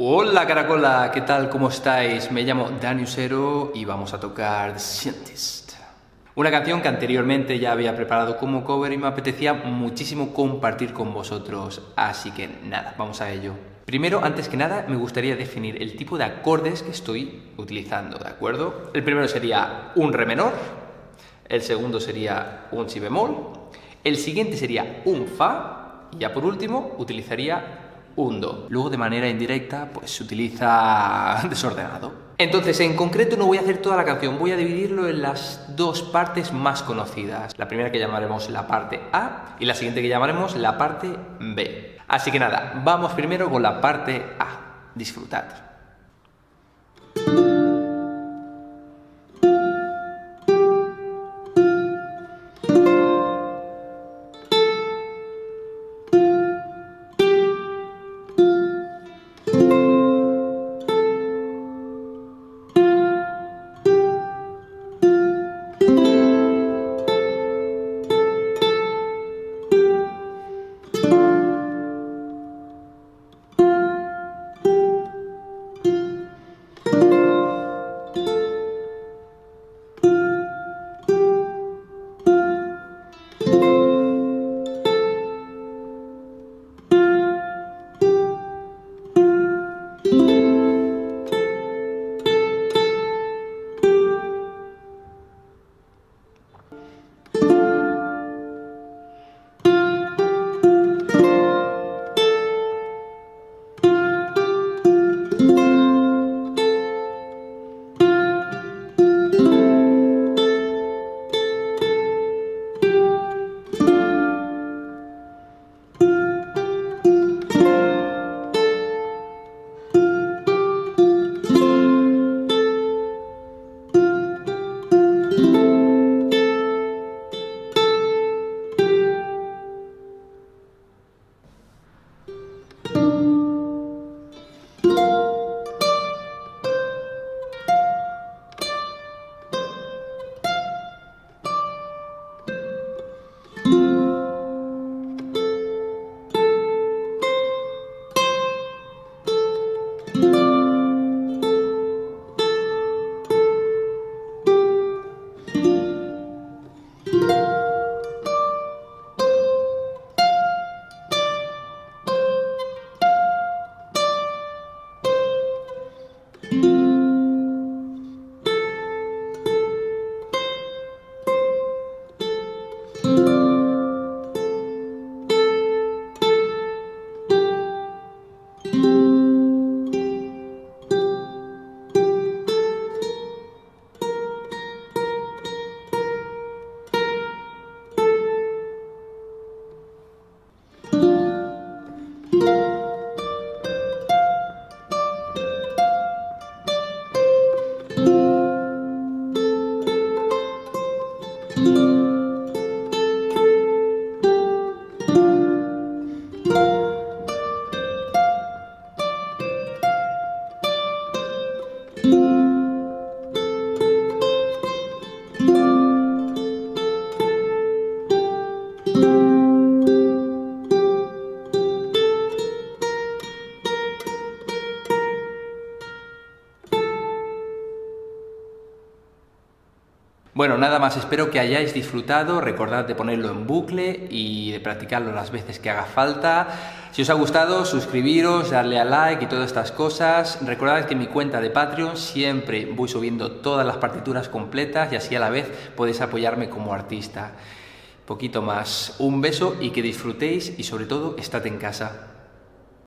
Hola caracola, ¿qué tal? ¿Cómo estáis? Me llamo Dani Usero y vamos a tocar The Scientist. Una canción que anteriormente ya había preparado como cover y me apetecía muchísimo compartir con vosotros, así que nada, vamos a ello. Primero, antes que nada, me gustaría definir el tipo de acordes que estoy utilizando, ¿de acuerdo? El primero sería un re menor, el segundo sería un si bemol, el siguiente sería un fa y ya por último utilizaría Luego de manera indirecta pues se utiliza desordenado. Entonces, en concreto no voy a hacer toda la canción, voy a dividirlo en las dos partes más conocidas. La primera que llamaremos la parte A y la siguiente que llamaremos la parte B. Así que nada, vamos primero con la parte A. Disfrutad. Bueno, nada más, espero que hayáis disfrutado, recordad de ponerlo en bucle y de practicarlo las veces que haga falta. Si os ha gustado, suscribiros, darle a like y todas estas cosas. Recordad que en mi cuenta de Patreon siempre voy subiendo todas las partituras completas y así a la vez podéis apoyarme como artista. Poquito más. Un beso y que disfrutéis y sobre todo, estad en casa.